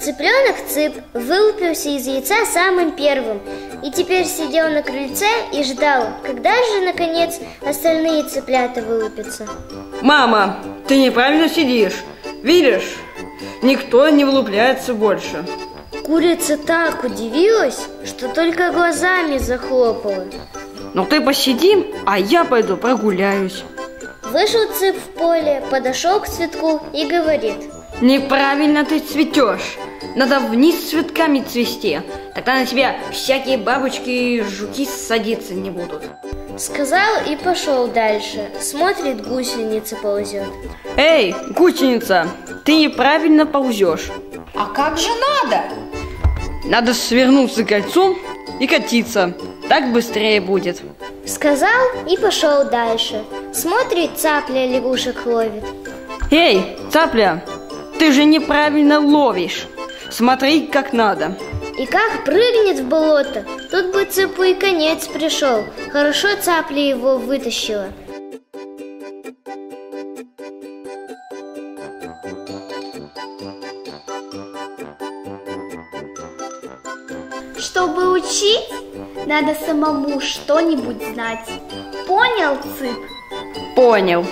Цыпленок Цып вылупился из яйца самым первым и теперь сидел на крыльце и ждал, когда же, наконец, остальные цыплята вылупятся. Мама, ты неправильно сидишь. Видишь, никто не вылупляется больше. Курица так удивилась, что только глазами захлопала. Ну ты посиди, а я пойду прогуляюсь. Вышел Цып в поле, подошел к цветку и говорит. Неправильно ты цветешь. Надо вниз цветками цвести. Тогда на тебя всякие бабочки и жуки садиться не будут. Сказал и пошел дальше. Смотрит, гусеница ползет. Эй, гусеница, ты неправильно ползешь. А как же надо? Надо свернуться кольцом и катиться. Так быстрее будет. Сказал и пошел дальше. Смотрит, цапля лягушек ловит. Эй, цапля, ты же неправильно ловишь. Смотри, как надо. И как прыгнет в болото, тут бы цепу и конец пришел. Хорошо цапля его вытащила. Чтобы учить, надо самому что-нибудь знать. Понял, Цып? Понял.